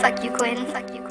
Fuck you, Quinn. Fuck you.